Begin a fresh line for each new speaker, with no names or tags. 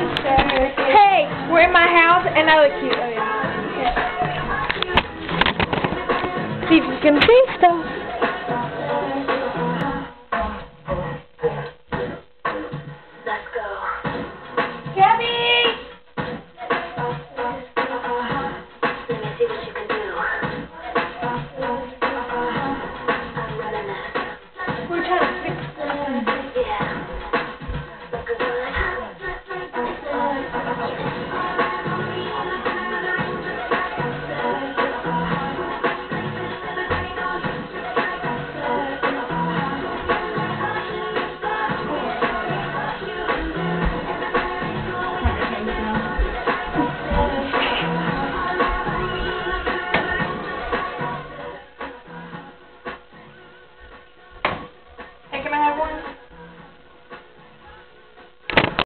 Hey, we're in my house and I look cute. Oh yeah. See if you can see stuff.